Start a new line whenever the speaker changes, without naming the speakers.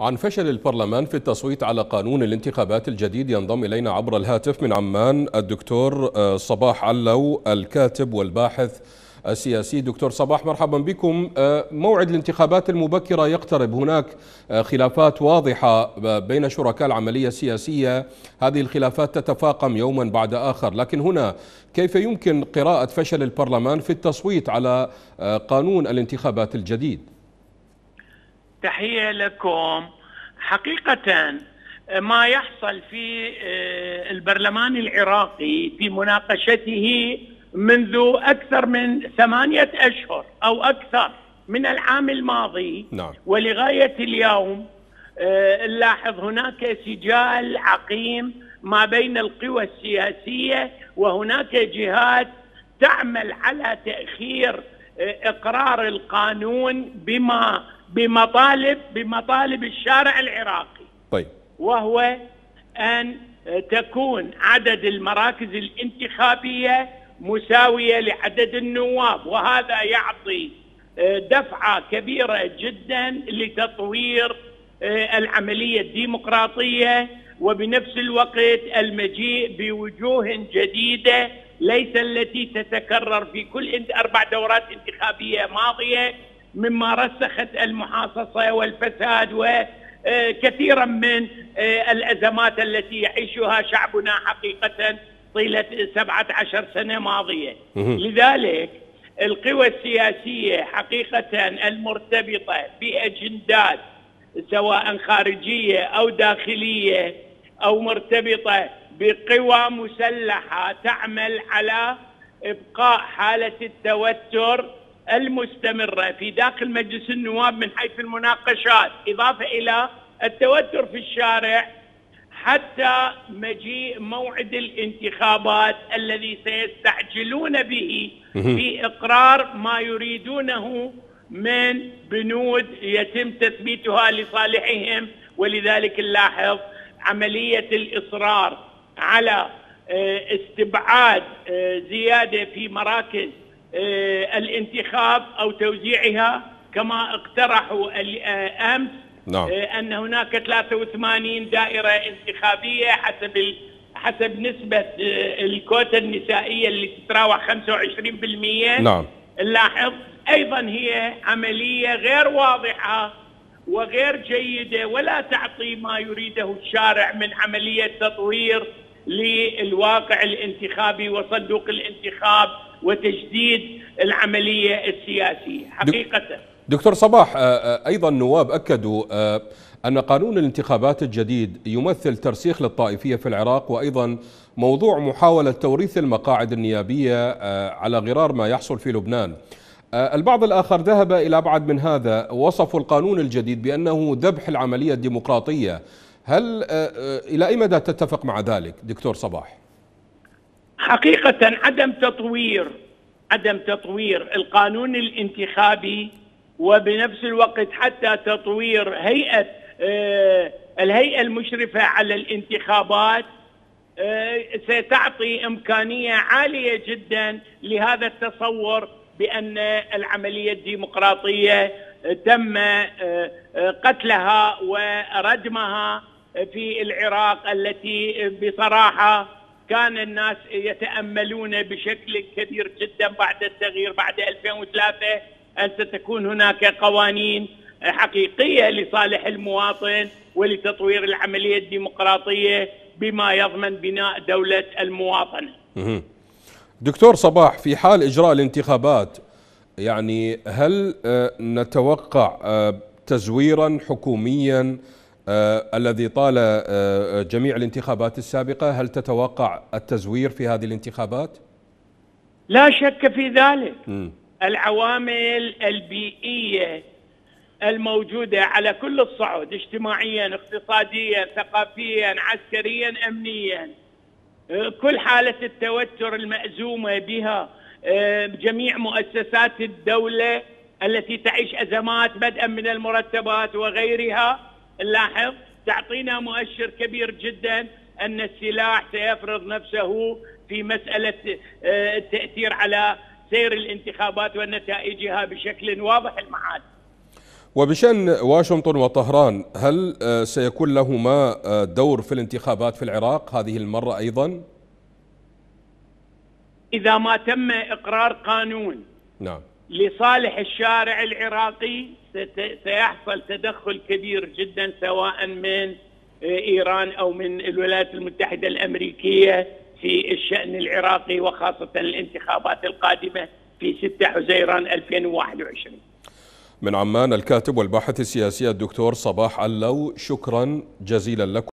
عن فشل البرلمان في التصويت على قانون الانتخابات الجديد ينضم إلينا عبر الهاتف من عمان الدكتور آه، صباح علو الكاتب والباحث السياسي. دكتور صباح مرحبا بكم. آه، موعد الانتخابات المبكرة يقترب. هناك آه، خلافات واضحة بين شركاء العملية السياسية. هذه الخلافات تتفاقم يوما بعد آخر. لكن هنا كيف يمكن قراءة فشل البرلمان في التصويت على قانون الانتخابات الجديد؟
تحية لكم حقيقة ما يحصل في آه، البرلمان العراقي في مناقشته منذ أكثر من ثمانية أشهر أو أكثر من العام الماضي
نعم.
ولغاية اليوم آه، نلاحظ هناك سجال عقيم ما بين القوى السياسية وهناك جهات تعمل على تأخير آه، إقرار القانون بما بمطالب بمطالب الشارع العراقي.
طيب.
وهو أن تكون عدد المراكز الانتخابية مساوية لعدد النواب وهذا يعطي آه، دفعة كبيرة جدا لتطوير آه، العملية الديمقراطية وبنفس الوقت المجيء بوجوه جديدة ليس التي تتكرر في كل أربع دورات انتخابية ماضية مما رسخت المحاصصة والفساد وكثيرا من آه، الأزمات التي يعيشها شعبنا حقيقة طيلة 17 سنة ماضية. لذلك القوى السياسية حقيقة المرتبطة بأجندات سواء خارجية أو داخلية أو مرتبطة بقوى مسلحة تعمل على إبقاء حالة التوتر المستمرة في داخل مجلس النواب من حيث المناقشات إضافة إلى التوتر في الشارع حتى مجيء موعد الانتخابات الذي سيستعجلون به في إقرار ما يريدونه من بنود يتم تثبيتها لصالحهم ولذلك نلاحظ عملية الإصرار على آه، استبعاد آه، زيادة في مراكز الانتخاب أو توزيعها كما اقترحوا آه، أمس
نعم.
آه، أن هناك 83 دائرة انتخابية حسب حسب نسبة الكوتا النسائية اللي تتراوح 25%
نعم
نلاحظ أيضا هي عملية غير واضحة وغير جيدة ولا تعطي ما يريده الشارع من عملية تطوير للواقع الانتخابي وصندوق الانتخاب وتجديد العملية السياسية حقيقة
دكتور صباح آه، آه، أيضا نواب أكدوا آه، أن قانون الانتخابات الجديد يمثل ترسيخ للطائفية في العراق وأيضا موضوع محاولة توريث المقاعد النيابية على غرار ما يحصل في لبنان. البعض الآخر ذهب إلى أبعد من هذا وصفوا القانون الجديد بأنه ذبح العملية الديمقراطية. هل إلى أي مدى تتفق مع ذلك دكتور صباح؟
حقيقة عدم تطوير عدم تطوير القانون الانتخابي وبنفس الوقت حتى تطوير هيئة آه الهيئة المشرفة على الانتخابات آه ستعطي إمكانية عالية جدا لهذا التصور بأن العملية الديمقراطية تم آه قتلها وردمها في العراق التي بصراحة كان الناس يتأملون بشكل كبير جدا بعد التغيير بعد 2003 أن ستكون هناك قوانين حقيقية لصالح المواطن ولتطوير العملية الديمقراطية بما يضمن بناء دولة المواطنة.
دكتور صباح في حال إجراء الانتخابات يعني هل آه، نتوقع آه، تزويرا حكوميا الذي طال آه جميع الانتخابات السابقة هل تتوقع التزوير في هذه الانتخابات؟
لا شك في ذلك م. العوامل البيئية الموجودة على كل الصعود اجتماعيا اقتصاديا ثقافيا عسكريا أمنيا آه، كل حالة التوتر المأزومة بها آه، جميع مؤسسات الدولة التي تعيش أزمات بدءا من المرتبات وغيرها نلاحظ تعطينا مؤشر كبير جدا أن السلاح سيفرض نفسه في مسألة آه، التأثير على سير الانتخابات ونتائجها بشكل واضح المعاد.
وبشأن واشنطن وطهران هل آه، سيكون لهما آه، دور في الانتخابات في العراق هذه المرة أيضا؟
إذا ما تم إقرار قانون
نعم
لصالح الشارع العراقي سيحصل تدخل كبير جدا سواء من إيران أو من الولايات المتحدة الأمريكية في الشأن العراقي وخاصة الانتخابات القادمة في 6 حزيران 2021
من عمان الكاتب والباحث السياسي الدكتور صباح علو شكرا جزيلا لكم.